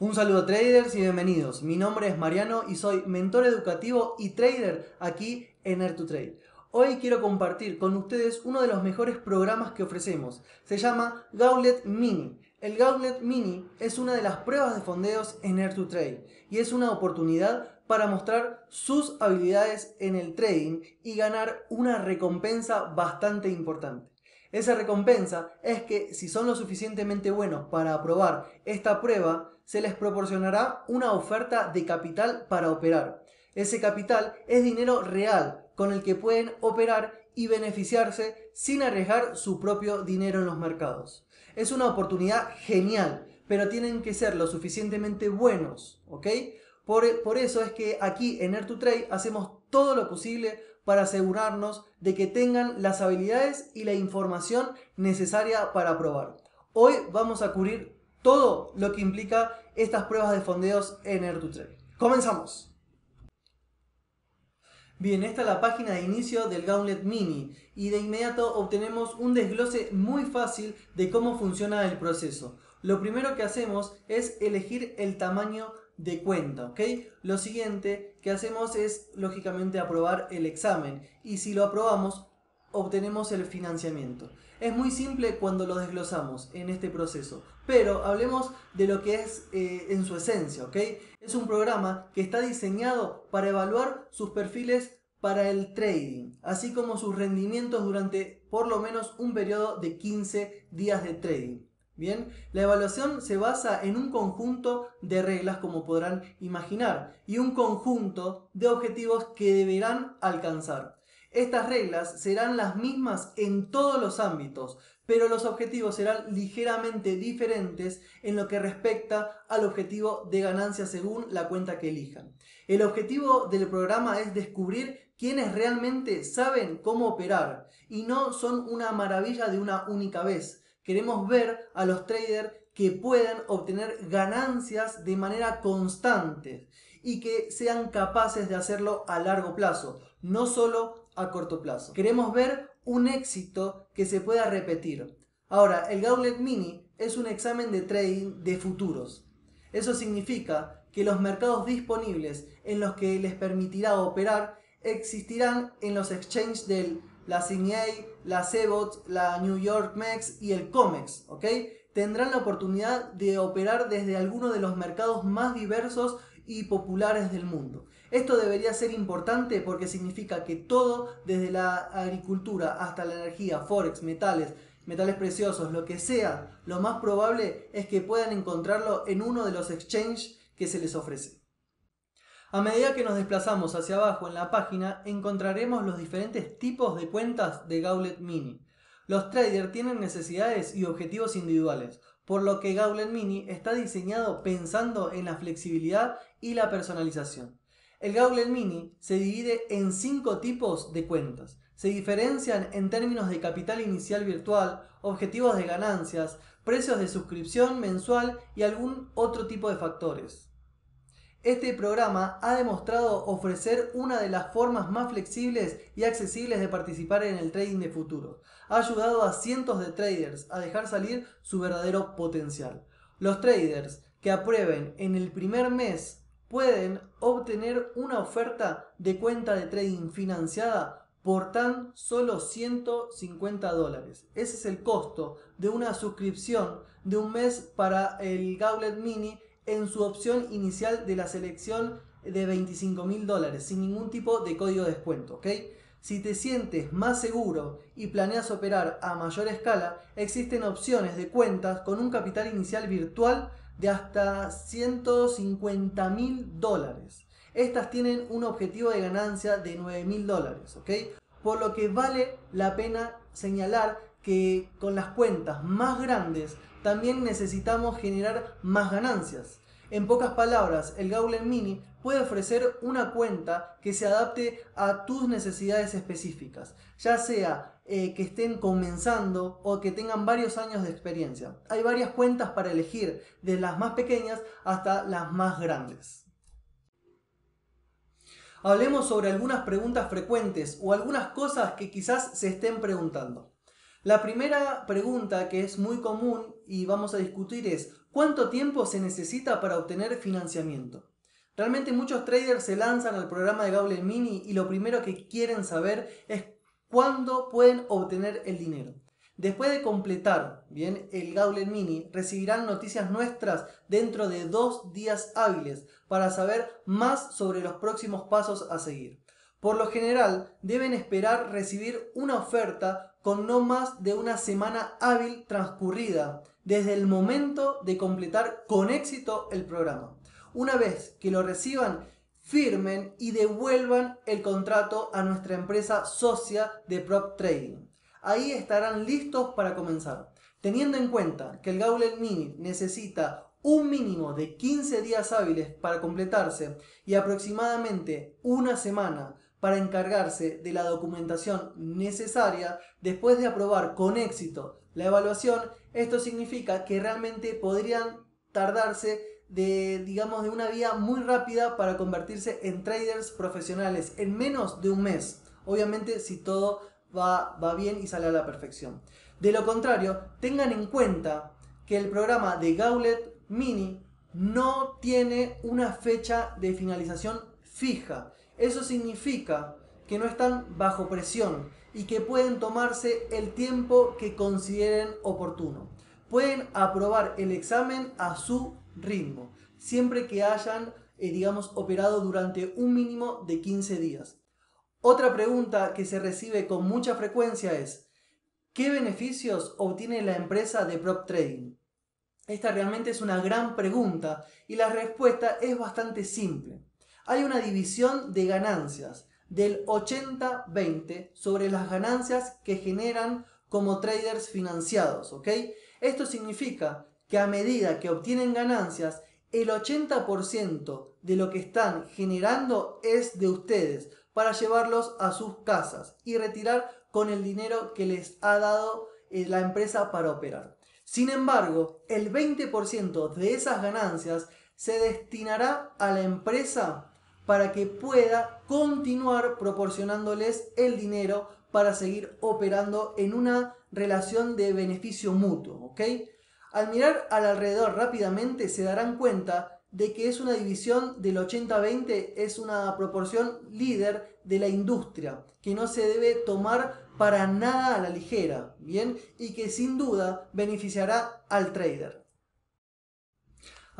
Un saludo traders y bienvenidos. Mi nombre es Mariano y soy mentor educativo y trader aquí en Air2Trade. Hoy quiero compartir con ustedes uno de los mejores programas que ofrecemos. Se llama Gauntlet Mini. El Gauntlet Mini es una de las pruebas de fondeos en Air2Trade y es una oportunidad para mostrar sus habilidades en el trading y ganar una recompensa bastante importante. Esa recompensa es que si son lo suficientemente buenos para aprobar esta prueba, se les proporcionará una oferta de capital para operar. Ese capital es dinero real con el que pueden operar y beneficiarse sin arriesgar su propio dinero en los mercados. Es una oportunidad genial, pero tienen que ser lo suficientemente buenos, ¿ok? Por, por eso es que aquí en Air2Trade hacemos todo lo posible para asegurarnos de que tengan las habilidades y la información necesaria para probar. Hoy vamos a cubrir todo lo que implica estas pruebas de fondeos en Air2Trade. ¡Comenzamos! Bien, esta es la página de inicio del Gauntlet Mini y de inmediato obtenemos un desglose muy fácil de cómo funciona el proceso. Lo primero que hacemos es elegir el tamaño de cuenta, ¿ok? Lo siguiente que hacemos es, lógicamente, aprobar el examen y si lo aprobamos, obtenemos el financiamiento. Es muy simple cuando lo desglosamos en este proceso, pero hablemos de lo que es eh, en su esencia, ¿ok? Es un programa que está diseñado para evaluar sus perfiles para el trading, así como sus rendimientos durante por lo menos un periodo de 15 días de trading. Bien, la evaluación se basa en un conjunto de reglas como podrán imaginar y un conjunto de objetivos que deberán alcanzar. Estas reglas serán las mismas en todos los ámbitos, pero los objetivos serán ligeramente diferentes en lo que respecta al objetivo de ganancia según la cuenta que elijan. El objetivo del programa es descubrir quienes realmente saben cómo operar y no son una maravilla de una única vez Queremos ver a los traders que puedan obtener ganancias de manera constante y que sean capaces de hacerlo a largo plazo, no solo a corto plazo. Queremos ver un éxito que se pueda repetir. Ahora, el Gauntlet Mini es un examen de trading de futuros. Eso significa que los mercados disponibles en los que les permitirá operar existirán en los exchanges del la CMA, la CEBOT, la New York MEX y el COMEX, ¿ok? Tendrán la oportunidad de operar desde alguno de los mercados más diversos y populares del mundo. Esto debería ser importante porque significa que todo, desde la agricultura hasta la energía, forex, metales, metales preciosos, lo que sea, lo más probable es que puedan encontrarlo en uno de los exchanges que se les ofrece. A medida que nos desplazamos hacia abajo en la página, encontraremos los diferentes tipos de cuentas de Gauntlet Mini. Los traders tienen necesidades y objetivos individuales, por lo que Gauntlet Mini está diseñado pensando en la flexibilidad y la personalización. El Gauntlet Mini se divide en cinco tipos de cuentas. Se diferencian en términos de capital inicial virtual, objetivos de ganancias, precios de suscripción mensual y algún otro tipo de factores. Este programa ha demostrado ofrecer una de las formas más flexibles y accesibles de participar en el trading de futuro. Ha ayudado a cientos de traders a dejar salir su verdadero potencial. Los traders que aprueben en el primer mes pueden obtener una oferta de cuenta de trading financiada por tan solo 150 dólares. Ese es el costo de una suscripción de un mes para el Gauntlet Mini en su opción inicial de la selección de 25 mil dólares sin ningún tipo de código de descuento, ¿ok? Si te sientes más seguro y planeas operar a mayor escala, existen opciones de cuentas con un capital inicial virtual de hasta 150 mil dólares. Estas tienen un objetivo de ganancia de 9 mil dólares, ¿ok? Por lo que vale la pena señalar que con las cuentas más grandes también necesitamos generar más ganancias. En pocas palabras, el Gauntlet Mini puede ofrecer una cuenta que se adapte a tus necesidades específicas, ya sea eh, que estén comenzando o que tengan varios años de experiencia. Hay varias cuentas para elegir, desde las más pequeñas hasta las más grandes. Hablemos sobre algunas preguntas frecuentes o algunas cosas que quizás se estén preguntando. La primera pregunta que es muy común y vamos a discutir es ¿Cuánto tiempo se necesita para obtener financiamiento? Realmente muchos traders se lanzan al programa de Gauntlet Mini y lo primero que quieren saber es cuándo pueden obtener el dinero. Después de completar bien el Gauntlet Mini, recibirán noticias nuestras dentro de dos días hábiles para saber más sobre los próximos pasos a seguir. Por lo general, deben esperar recibir una oferta con no más de una semana hábil transcurrida desde el momento de completar con éxito el programa. Una vez que lo reciban, firmen y devuelvan el contrato a nuestra empresa socia de prop trading. Ahí estarán listos para comenzar. Teniendo en cuenta que el Gauntlet Mini necesita un mínimo de 15 días hábiles para completarse y aproximadamente una semana para encargarse de la documentación necesaria después de aprobar con éxito la evaluación, esto significa que realmente podrían tardarse de, digamos, de una vía muy rápida para convertirse en traders profesionales en menos de un mes. Obviamente si todo va, va bien y sale a la perfección. De lo contrario, tengan en cuenta que el programa de Gauntlet Mini no tiene una fecha de finalización fija. Eso significa que no están bajo presión y que pueden tomarse el tiempo que consideren oportuno. Pueden aprobar el examen a su ritmo, siempre que hayan, eh, digamos, operado durante un mínimo de 15 días. Otra pregunta que se recibe con mucha frecuencia es, ¿qué beneficios obtiene la empresa de prop trading? Esta realmente es una gran pregunta y la respuesta es bastante simple. Hay una división de ganancias del 80-20 sobre las ganancias que generan como traders financiados, ¿ok? Esto significa que a medida que obtienen ganancias, el 80% de lo que están generando es de ustedes para llevarlos a sus casas y retirar con el dinero que les ha dado eh, la empresa para operar. Sin embargo, el 20% de esas ganancias se destinará a la empresa para que pueda continuar proporcionándoles el dinero para seguir operando en una relación de beneficio mutuo, ¿ok? Al mirar al alrededor rápidamente se darán cuenta de que es una división del 80-20, es una proporción líder de la industria, que no se debe tomar para nada a la ligera, ¿bien? Y que sin duda beneficiará al trader.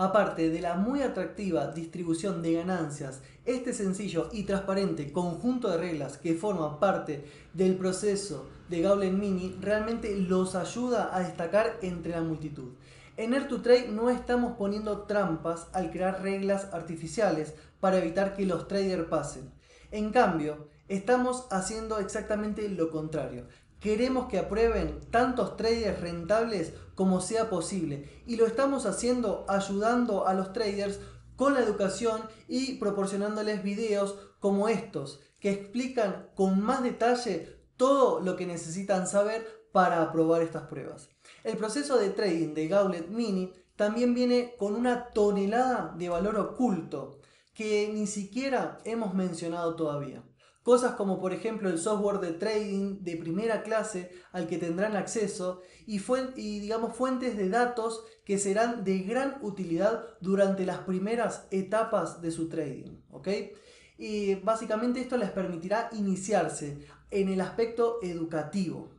Aparte de la muy atractiva distribución de ganancias, este sencillo y transparente conjunto de reglas que forman parte del proceso de Gauntlet Mini realmente los ayuda a destacar entre la multitud. En Air2Trade no estamos poniendo trampas al crear reglas artificiales para evitar que los traders pasen. En cambio, estamos haciendo exactamente lo contrario. Queremos que aprueben tantos traders rentables como sea posible y lo estamos haciendo ayudando a los traders con la educación y proporcionándoles videos como estos que explican con más detalle todo lo que necesitan saber para aprobar estas pruebas. El proceso de trading de Gauntlet Mini también viene con una tonelada de valor oculto que ni siquiera hemos mencionado todavía. Cosas como por ejemplo el software de trading de primera clase al que tendrán acceso y, y digamos fuentes de datos que serán de gran utilidad durante las primeras etapas de su trading. Y básicamente esto les permitirá iniciarse en el aspecto educativo.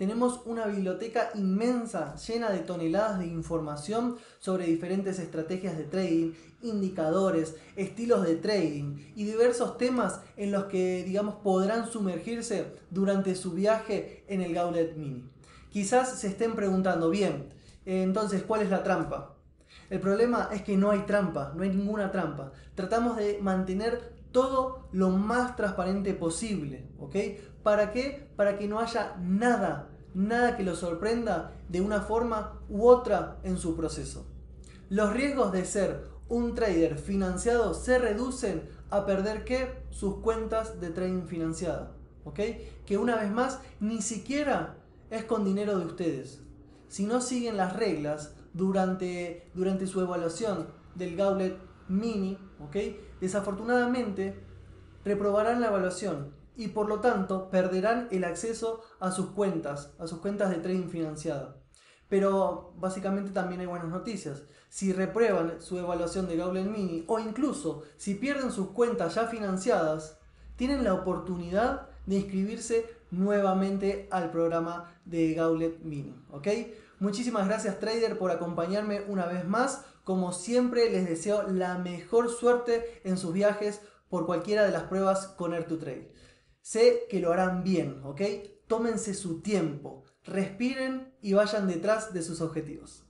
Tenemos una biblioteca inmensa llena de toneladas de información sobre diferentes estrategias de trading, indicadores, estilos de trading y diversos temas en los que digamos podrán sumergirse durante su viaje en el Gauntlet Mini. Quizás se estén preguntando, bien, entonces, ¿cuál es la trampa? El problema es que no hay trampa, no hay ninguna trampa. Tratamos de mantener todo lo más transparente posible, ¿ok? ¿Para qué? Para que no haya nada nada que lo sorprenda de una forma u otra en su proceso. Los riesgos de ser un trader financiado se reducen a perder ¿qué? sus cuentas de trading financiada. ¿ok? Que una vez más ni siquiera es con dinero de ustedes. Si no siguen las reglas durante, durante su evaluación del Gauntlet Mini, ¿ok? desafortunadamente reprobarán la evaluación y por lo tanto perderán el acceso a sus cuentas, a sus cuentas de trading financiada. Pero básicamente también hay buenas noticias. Si reprueban su evaluación de Gauntlet Mini o incluso si pierden sus cuentas ya financiadas, tienen la oportunidad de inscribirse nuevamente al programa de Gauntlet Mini. ¿ok? Muchísimas gracias trader por acompañarme una vez más. Como siempre les deseo la mejor suerte en sus viajes por cualquiera de las pruebas con Air2Trade. Sé que lo harán bien, ¿ok? Tómense su tiempo, respiren y vayan detrás de sus objetivos.